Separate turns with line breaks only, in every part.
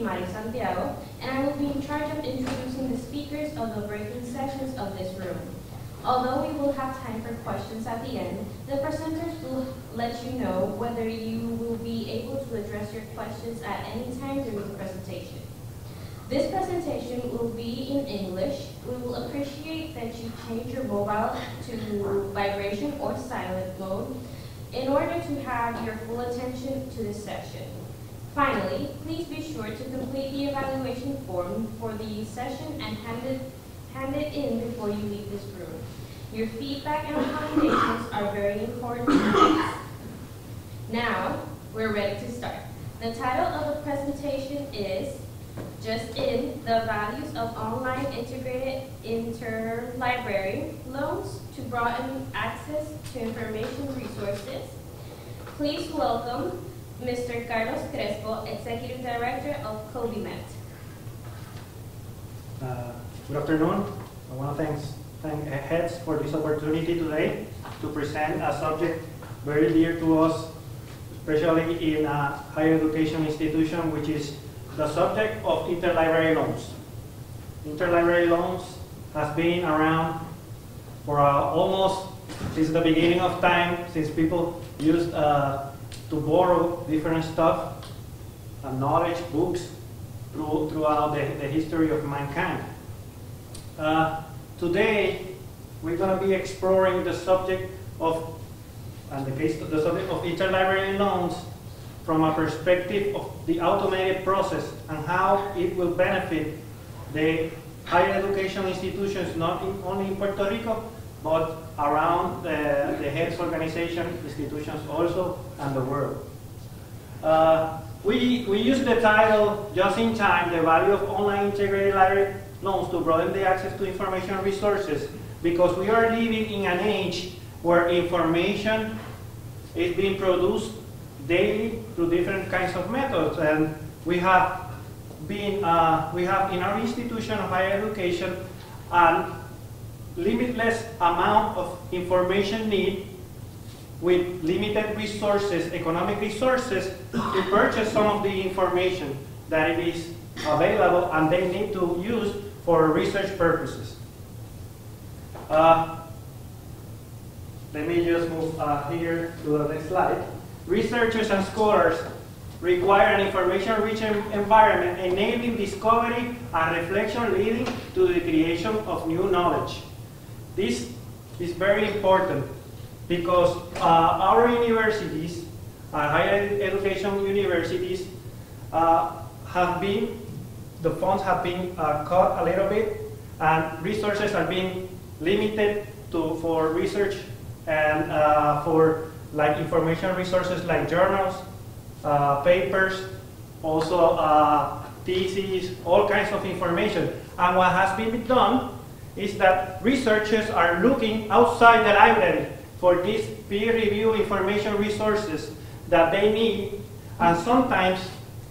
Name Santiago, and I will be in charge of introducing the speakers of the breakout sessions of this room. Although we will have time for questions at the end, the presenters will let you know whether you will be able to address your questions at any time during the presentation. This presentation will be in English. We will appreciate that you change your mobile to vibration or silent mode in order to have your full attention to this session. Finally, please be sure to complete the evaluation form for the session and hand it, hand it in before you leave this room. Your feedback and recommendations are very important. To us. Now, we're ready to start. The title of the presentation is Just In, the Values of Online Integrated Interlibrary Loans to Broaden Access to Information Resources. Please welcome Mr. Carlos Crespo, Executive Director of COBIMET.
Uh, Good afternoon. I want to thank, thank HETS for this opportunity today to present a subject very dear to us, especially in a higher education institution, which is the subject of interlibrary loans. Interlibrary loans has been around for uh, almost since the beginning of time, since people used uh, to borrow different stuff, uh, knowledge, books, through, throughout the, the history of mankind. Uh, today, we're going to be exploring the subject of, and the case, the subject of interlibrary loans from a perspective of the automated process and how it will benefit the higher education institutions, not in, only in Puerto Rico, but around the, the HETS organization institutions also and the world. Uh, we, we use the title just in time, the value of online integrated library loans to broaden the access to information resources because we are living in an age where information is being produced daily through different kinds of methods and we have been, uh, we have in our institution of higher education a limitless amount of information need with limited resources, economic resources, to purchase some of the information that it is available and they need to use for research purposes. Uh, let me just move uh, here to the next slide. Researchers and scholars require an information-rich environment enabling discovery and reflection leading to the creation of new knowledge. This is very important because uh, our universities, our higher education universities, uh, have been, the funds have been uh, cut a little bit, and resources are being limited to for research and uh, for like information resources like journals, uh, papers, also uh, theses, all kinds of information. And what has been done is that researchers are looking outside the library for these peer review information resources that they need, and sometimes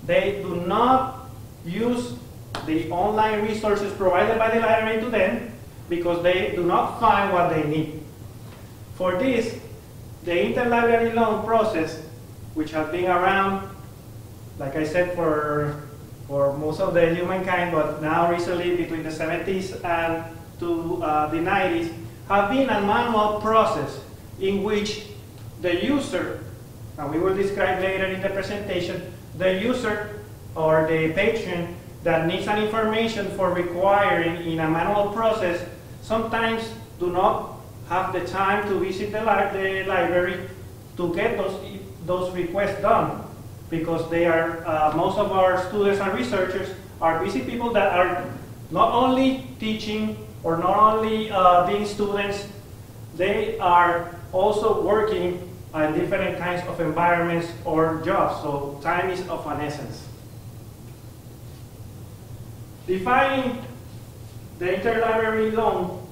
they do not use the online resources provided by the library to them because they do not find what they need. For this, the interlibrary loan process, which has been around, like I said, for, for most of the humankind, but now recently between the 70s and to uh, the 90s, have been a manual process in which the user, and we will describe later in the presentation, the user or the patron that needs an information for requiring in a manual process sometimes do not have the time to visit the, li the library to get those, those requests done because they are, uh, most of our students and researchers are busy people that are not only teaching or not only uh, being students, they are also working in different kinds of environments or jobs, so time is of an essence. Defining the interlibrary loan,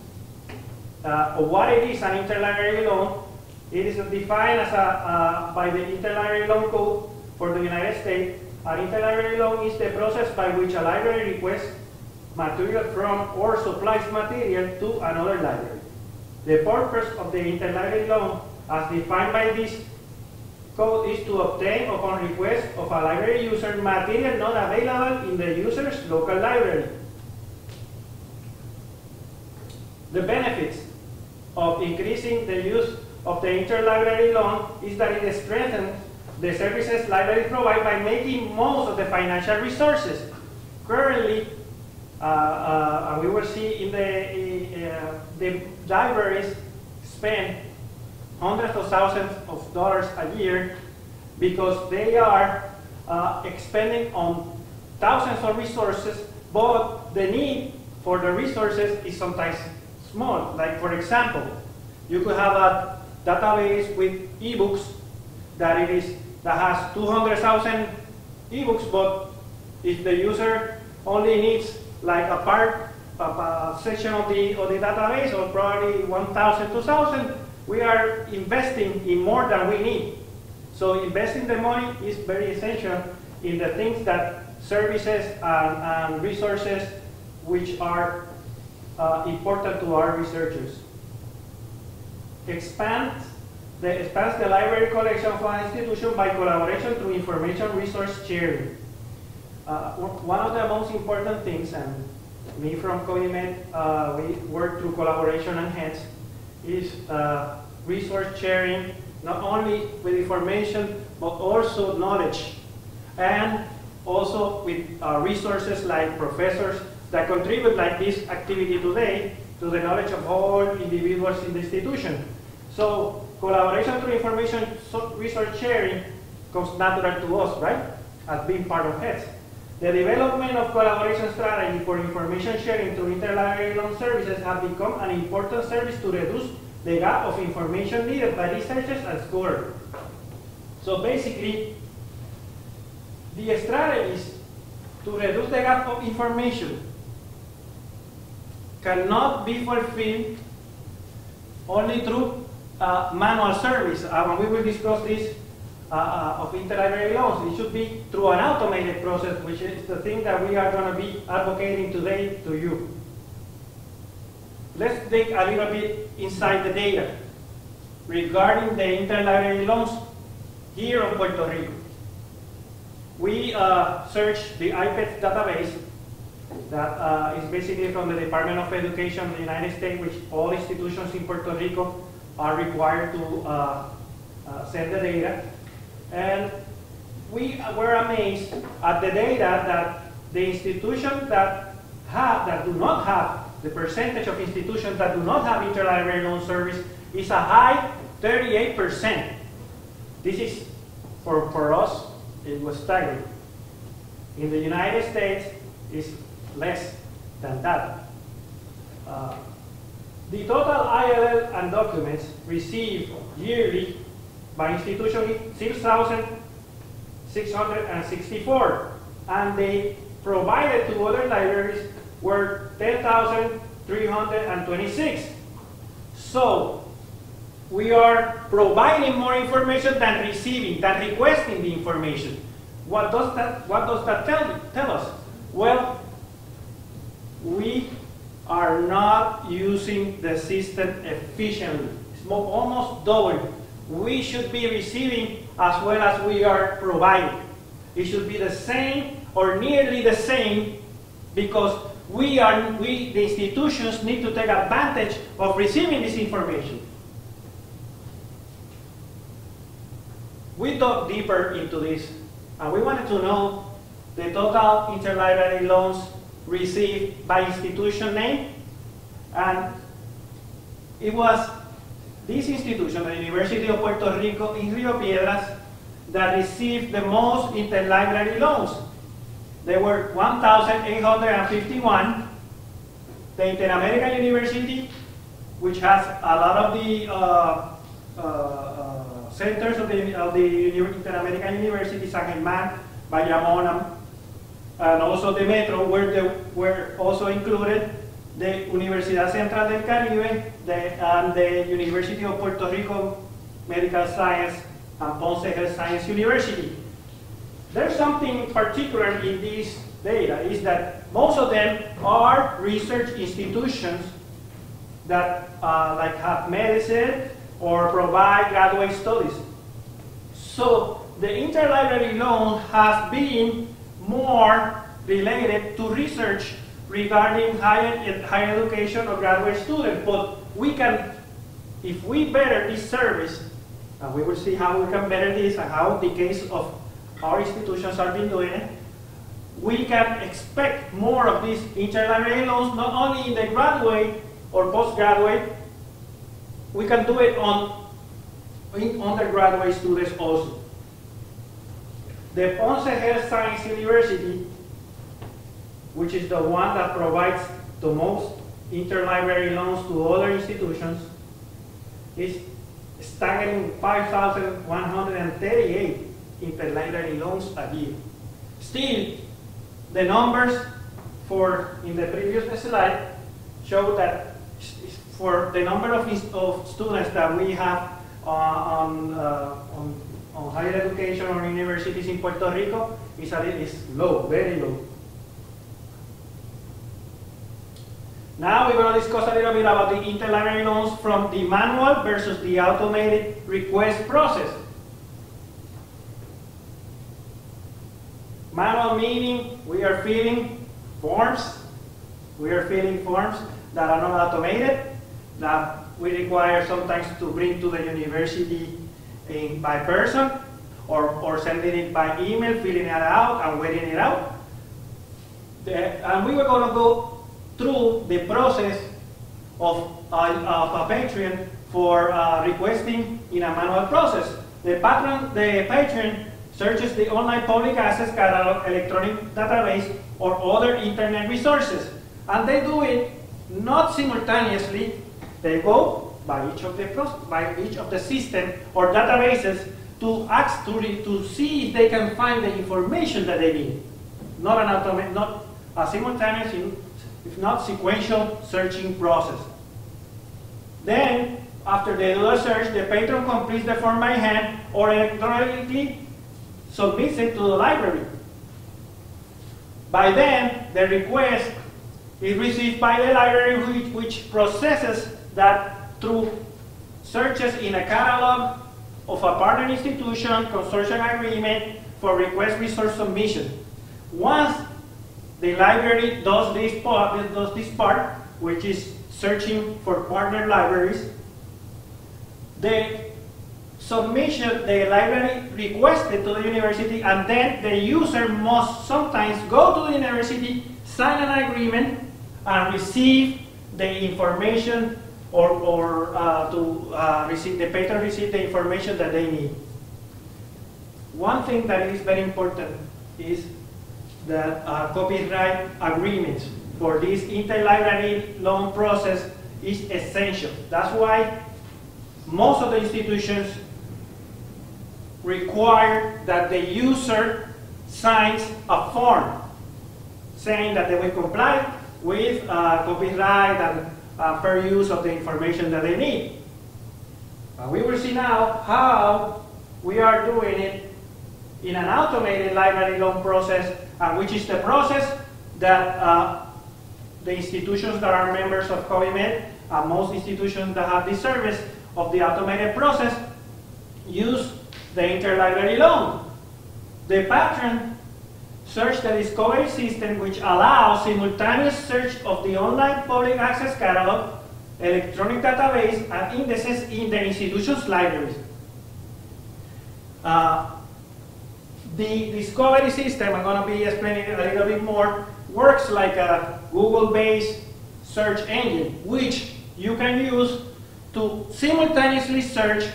uh, or what it is an interlibrary loan, it is defined as a, uh, by the Interlibrary Loan Code for the United States An interlibrary loan is the process by which a library requests material from or supplies material to another library. The purpose of the interlibrary loan, as defined by this code, is to obtain upon request of a library user material not available in the user's local library. The benefits of increasing the use of the interlibrary loan is that it strengthens the services libraries provide by making most of the financial resources. Currently, and we will see in the, uh, the libraries spend hundreds of thousands of dollars a year because they are uh, expending on thousands of resources, but the need for the resources is sometimes small. Like for example, you could have a database with ebooks that it is that has 200,000 ebooks, but if the user only needs like a part of a section of the of the database, or probably 1,000, 2,000, we are investing in more than we need. So investing the money is very essential in the things that services and, and resources which are uh, important to our researchers. Expand the, expands the library collection of an institution by collaboration through information resource sharing. Uh, one of the most important things, and me from COBIMET, uh, we work through collaboration and hence, is uh, resource sharing, not only with information, but also knowledge. And also with uh, resources like professors that contribute like this activity today to the knowledge of all individuals in the institution. So collaboration through information resource sharing comes natural to us, right? As being part of HETS. The development of collaboration strategy for information sharing through interlibrary loan services has become an important service to reduce the gap of information needed by researchers and scholars. So basically, the strategies to reduce the gap of information cannot be fulfilled only through uh, manual service. Uh, we will discuss this uh, uh, of interlibrary loans, it should be through an automated process, which is the thing that we are going to be advocating today to you. Let's dig a little bit inside the data regarding the interlibrary loans here in Puerto Rico. We uh, searched the IPEDS database that uh, is basically from the Department of Education in the United States, which all institutions in Puerto Rico are required to uh, uh, send the data. And we were amazed at the data that the institutions that have, that do not have, the percentage of institutions that do not have interlibrary loan service is a high 38%. This is, for, for us, it was staggering. In the United States, it's less than that. Uh, the total ILL and documents received yearly by institution is 6,664, and they provided to other libraries were 10,326. So, we are providing more information than receiving, than requesting the information. What does that, what does that tell, tell us? Well, we are not using the system efficiently. It's almost double. We should be receiving as well as we are providing. It should be the same or nearly the same because we are, we, the institutions need to take advantage of receiving this information. We dug deeper into this and we wanted to know the total interlibrary loans received by institution name. And it was this institution, the University of Puerto Rico in Rio Piedras, that received the most interlibrary loans. There were 1,851. The Inter-American University, which has a lot of the uh, uh, uh, centers of the, of the Inter-American University, San Germán, Bayamón, and also the Metro were, the, were also included the Universidad Central del Caribe the, and the University of Puerto Rico Medical Science and Ponce Health Science University. there's something particular in this data, is that most of them are research institutions that uh, like have medicine or provide graduate studies. So the interlibrary loan has been more related to research regarding higher, higher education or graduate students. But we can, if we better this service, and we will see how we can better this and how the case of our institutions are been doing it, we can expect more of these interlibrary loans, not only in the graduate or postgraduate, we can do it on in undergraduate students also. The Ponce Health Science University, which is the one that provides the most interlibrary loans to other institutions, is staggering 5,138 interlibrary loans a year. Still, the numbers for in the previous slide show that for the number of, of students that we have uh, on, uh, on, on, higher education or universities in Puerto Rico is, is low, very low. Now we're going to discuss a little bit about the interlibrary loans from the manual versus the automated request process. Manual meaning we are filling forms, we are filling forms that are not automated, that we require sometimes to bring to the university in, by person or, or sending it by email, filling it out and waiting it out. The, and we were going to go through the process of, of a patron for uh, requesting in a manual process. The patron, the patron searches the online public access catalog, electronic database, or other internet resources. And they do it not simultaneously they go by each of the by each of the system or databases to ask to, to see if they can find the information that they need. Not an automatic, not a simultaneous, if not sequential searching process. Then, after the search, the patron completes the form by hand or electronically submits it to the library. By then, the request is received by the library which, which processes that through searches in a catalog of a partner institution, consortium agreement for request resource submission. Once the library does this part, does this part, which is searching for partner libraries, the submission the library requested to the university, and then the user must sometimes go to the university, sign an agreement, and receive the information or, or uh, to uh, receive, the patron receive the information that they need. One thing that is very important is that copyright agreements for this interlibrary loan process is essential. That's why most of the institutions require that the user signs a form saying that they will comply with uh, copyright and uh, fair use of the information that they need. Uh, we will see now how we are doing it in an automated library loan process, which is the process that uh, the institutions that are members of COBIMET, uh, most institutions that have this service of the automated process, use the interlibrary loan. The patron search the discovery system which allows simultaneous search of the online public access catalog, electronic database, and indices in the institution's libraries. Uh, the discovery system, I'm going to be explaining a little bit more, works like a Google-based search engine, which you can use to simultaneously search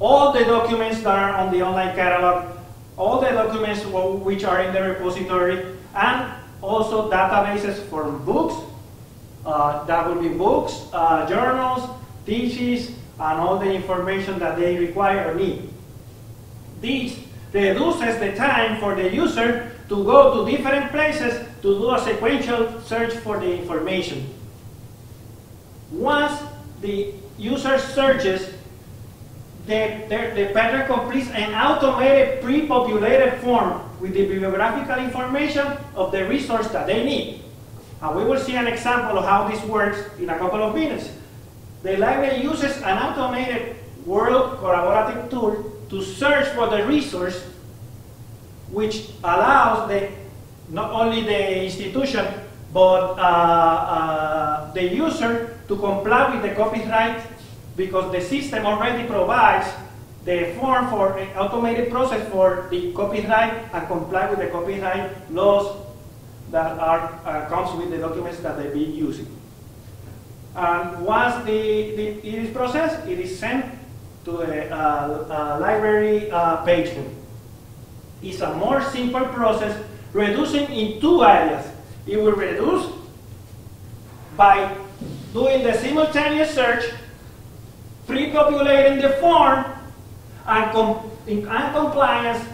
all the documents that are on the online catalog all the documents which are in the repository, and also databases for books. Uh, that will be books, uh, journals, theses, and all the information that they require or need. This reduces the time for the user to go to different places to do a sequential search for the information. Once the user searches the, the, the pattern completes an automated pre-populated form with the bibliographical information of the resource that they need. And we will see an example of how this works in a couple of minutes. The library uses an automated World collaborative tool to search for the resource which allows the, not only the institution but uh, uh, the user to comply with the copyright because the system already provides the form for an automated process for the copyright and comply with the copyright laws that are uh, comes with the documents that they be using. And once the, the, it is processed, it is sent to the library uh, patron. It's a more simple process, reducing in two areas. It will reduce by doing the simultaneous search, pre-populating the form, and, com and compliance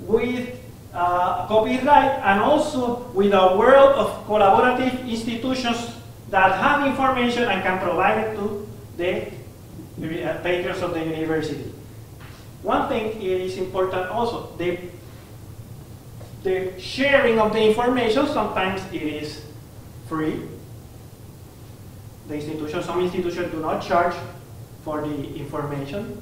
with uh, copyright and also with a world of collaborative institutions that have information and can provide it to the Uh, patrons of the university. One thing is important also, the, the sharing of the information, sometimes it is free. The institution, some institutions do not charge for the information,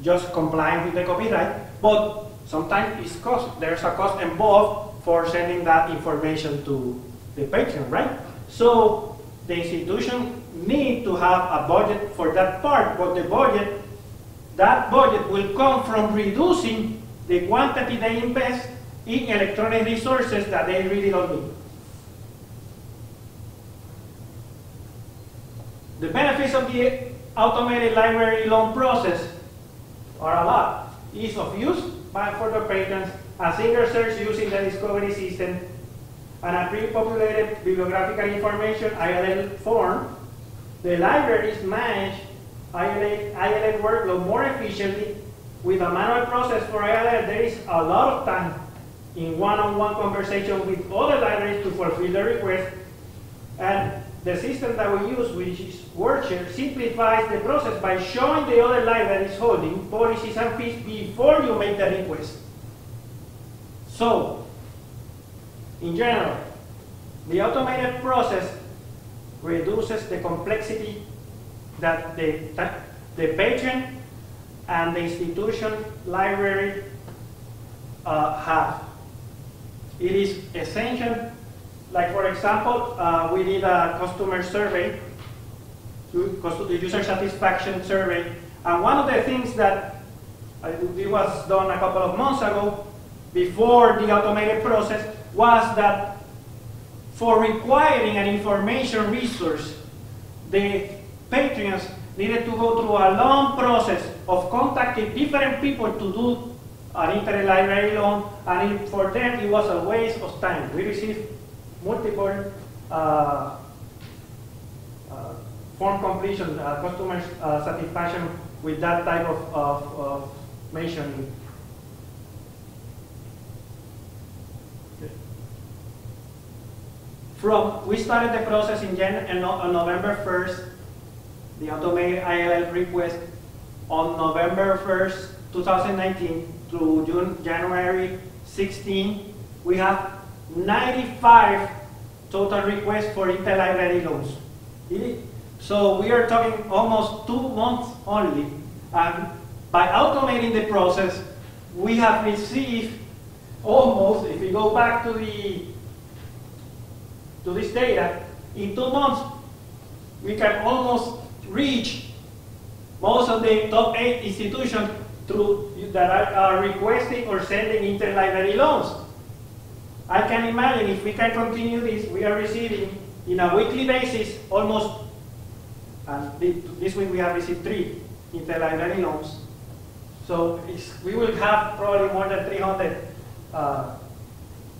just complying with the copyright, but sometimes it's cost. There's a cost involved for sending that information to the patron, right? So the institution need to have a budget for that part, but the budget, that budget will come from reducing the quantity they invest in electronic resources that they really don't need. The benefits of the automated library loan process are a lot. Ease of use by for the patrons, a single search using the discovery system, and a pre-populated bibliographical information ILL form, the libraries manage ILL, ILL workload more efficiently. With a manual process for ILL, there is a lot of time in one-on-one -on -one conversation with other libraries to fulfill the request. And the system that we use, which is WorldShare, simplifies the process by showing the other libraries holding policies and fees before you make the request. So, in general, the automated process reduces the complexity that the, the patron and the institution library uh, have. It is essential, like for example, uh, we did a customer survey, the user satisfaction survey, and one of the things that uh, it was done a couple of months ago, before the automated process, was that for requiring an information resource, the patrons needed to go through a long process of contacting different people to do an interlibrary loan, and it, for them it was a waste of time. We received multiple uh, uh, form completion, uh, customer uh, satisfaction with that type of, of, of mentioning. From, we started the process in Jan and on November 1st, the automated ILL request on November 1st, 2019 through June, January 16, we have 95 total requests for interlibrary loans. So we are talking almost two months only. And by automating the process, we have received almost, if we go back to the to this data, in two months, we can almost reach most of the top eight institutions through, that are, requesting or sending interlibrary loans. I can imagine if we can continue this, we are receiving in a weekly basis almost, and this week we have received three interlibrary loans. So we will have probably more than 300 uh,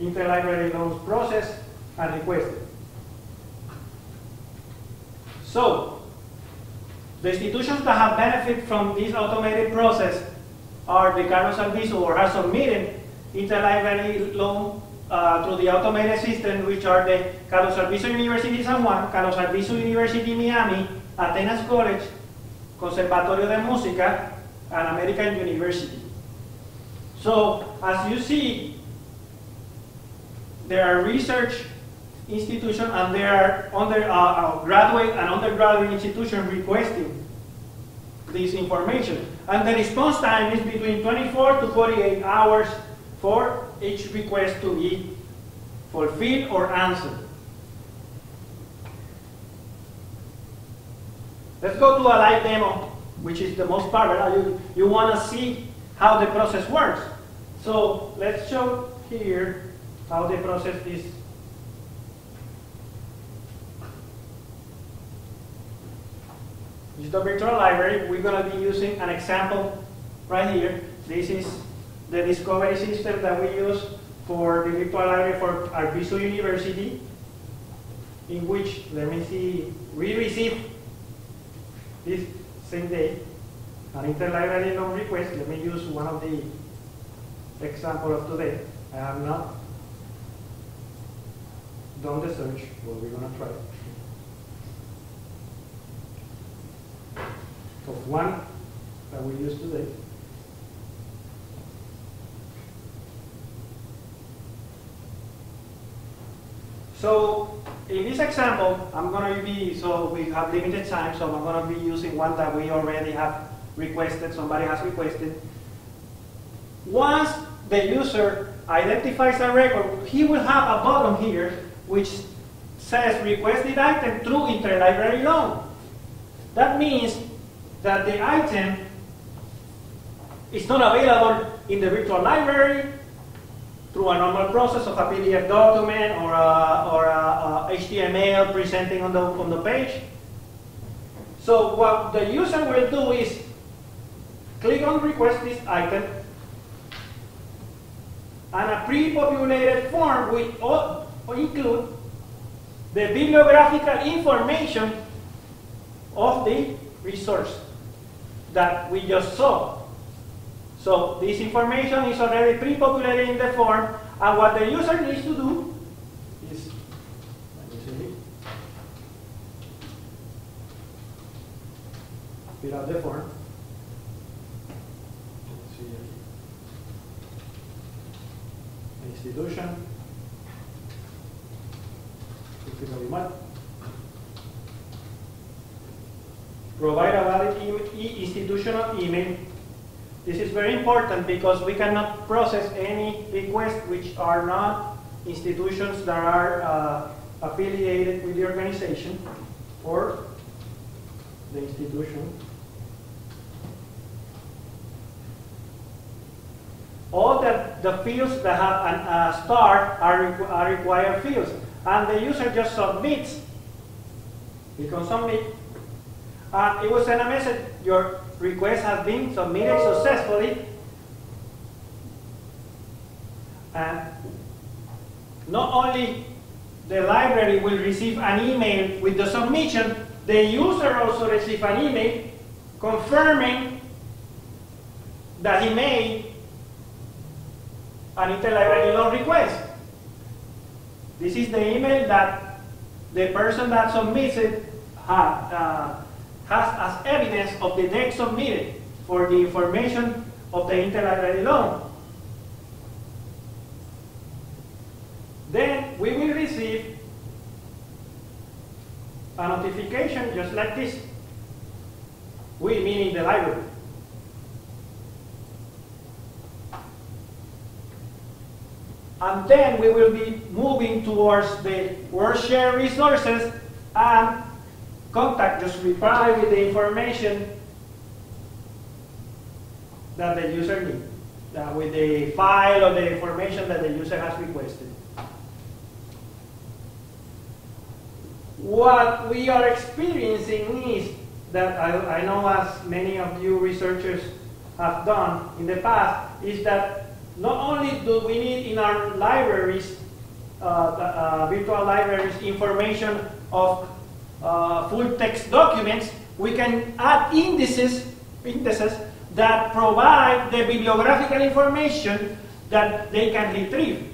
interlibrary loans processed and requested. So, the institutions that have benefited from this automated process are the Carlos Albizu or have submitted interlibrary loan uh, through the automated system, which are the Carlos Albizu University San Juan, Carlos Albizu University Miami, Atenas College, Conservatorio de Música, and American University. So, as you see, there are research institutions and there are under, uh, uh, graduate and undergraduate institutions requesting this information. And the response time is between 24 to 48 hours for each request to be fulfilled or answered. Let's go to a live demo, which is the most right? You, you want to see how the process works. So let's show here how the process is. The virtual library. We're going to be using an example right here. This is the discovery system that we use for the virtual library for Albizu University, in which, let me see, we receive this same day an interlibrary loan request. Let me use one of the example of today. I have not done the search, but we're gonna try. Of one that we use today. So in this example, I'm going to be, so we have limited time, so I'm going to be using one that we already have requested, somebody has requested. Once the user identifies a record, he will have a button here which says requested item through interlibrary loan. That means that the item is not available in the virtual library through a normal process of a PDF document or a, or a, a HTML presenting on the, on the page. So what the user will do is click on request this item and a pre-populated form will include the bibliographical information of the resource that we just saw. So this information is already pre-populated in the form, and what the user needs to do is, fill out the form. Institution. Typically what? Provide a valid e- institutional email this is very important because we cannot process any requests which are not institutions that are uh, affiliated with the organization or the institution. All the, the fields that have an, a star are, requ- are required fields. And the user just submits. You can submit. Uh, it will send a message, your request has been submitted successfully. And not only the library will receive an email with the submission, the user also receives an email confirming that he made an interlibrary loan request. This is the email that the person that submits it had, uh, has as evidence of the date submitted for the information of the interlibrary loan. Then we will receive a notification just like this. We meaning the library. And then we will be moving towards the WorldShare resources and contact, just reply with the information that the user needs, uh, with the file or the information that the user has requested. What we are experiencing is that I, I know as many of you researchers have done in the past, is that not only do we need in our libraries, uh, uh, virtual libraries, information of uh, full text documents, we can add indices, indices that provide the bibliographical information that they can retrieve.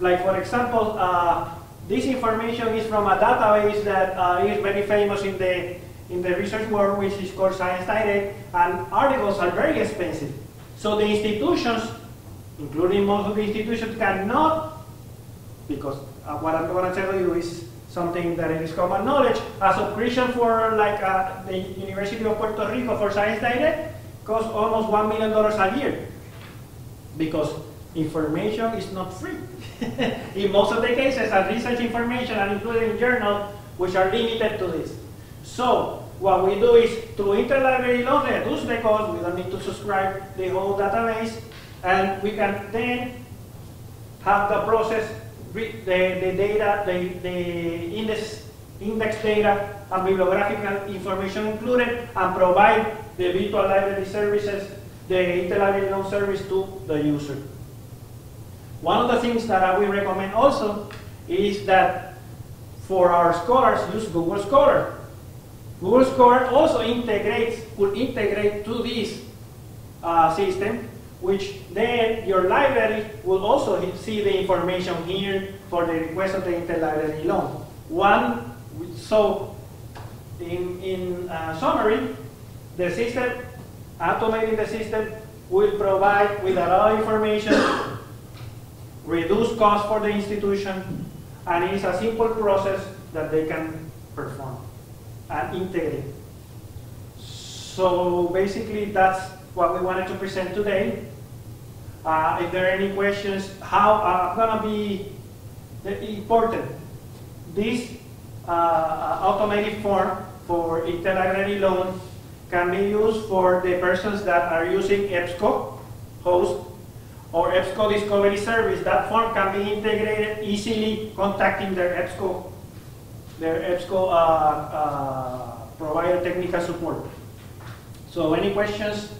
Like for example, uh, this information is from a database that uh, is very famous in the in the research world, which is called Science Direct, and articles are very expensive. So the institutions, including most of the institutions, cannot because uh, what I'm going to tell you is something that is common knowledge. A subscription for like uh, the University of Puerto Rico for Science Direct costs almost $1 million a year because information is not free. in most of the cases, uh, research information are included in journals which are limited to this. So what we do is through interlibrary loan reduce the cost, we don't need to subscribe the whole database, and we can then have the process, the, the data, the, the index, index data and bibliographical information included, and provide the virtual library services, the interlibrary loan service to the user. One of the things that I will recommend also is that for our scholars, use Google Scholar. Google Scholar also integrates, could integrate to this uh, system, which then your library will also see the information here for the request of the interlibrary loan. One, so in, in uh, summary, the system, automating the system will provide with a lot of information, reduce cost for the institution, and it is a simple process that they can perform and integrate. So basically, that's what we wanted to present today. Uh, if there are any questions, how, uh, gonna be important. This uh, automated form for interlibrary loan can be used for the persons that are using EBSCO host or EBSCO Discovery Service. That form can be integrated easily contacting their EBSCO, their EBSCO uh, uh, provider technical support. So any questions?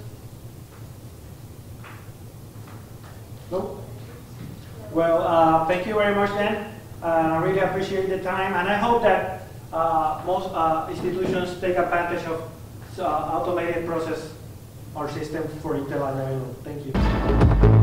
No? Well, uh, thank you very much then. Uh, I really appreciate the time and I hope that uh, most uh, institutions take advantage of uh, automated process or system for interlibrary loan. Thank you.